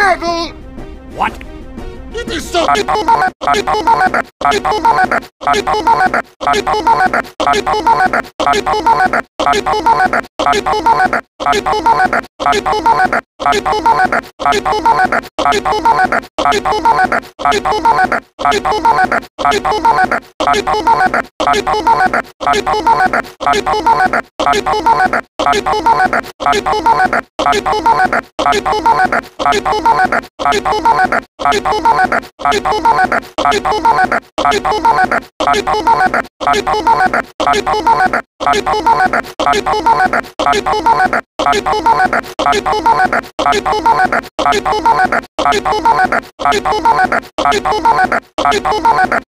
Neville! What? It is so... What?